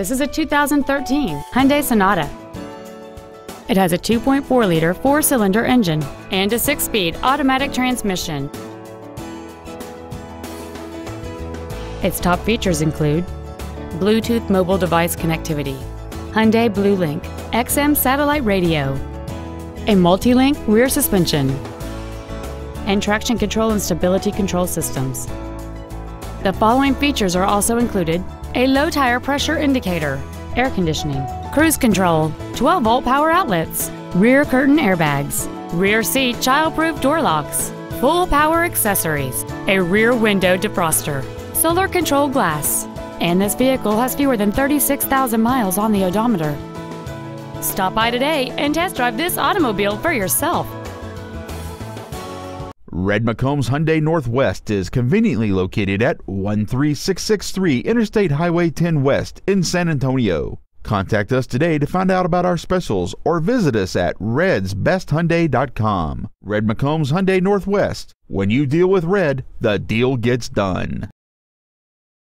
This is a 2013 Hyundai Sonata. It has a 2.4-liter four-cylinder engine and a six-speed automatic transmission. Its top features include Bluetooth mobile device connectivity, Hyundai BlueLink, XM satellite radio, a multi-link rear suspension, and traction control and stability control systems. The following features are also included a low tire pressure indicator, air conditioning, cruise control, 12 volt power outlets, rear curtain airbags, rear seat childproof door locks, full power accessories, a rear window defroster, solar control glass, and this vehicle has fewer than 36,000 miles on the odometer. Stop by today and test drive this automobile for yourself. Red McCombs Hyundai Northwest is conveniently located at 13663 Interstate Highway 10 West in San Antonio. Contact us today to find out about our specials or visit us at redsbesthyundai.com. Red McCombs Hyundai Northwest. When you deal with red, the deal gets done.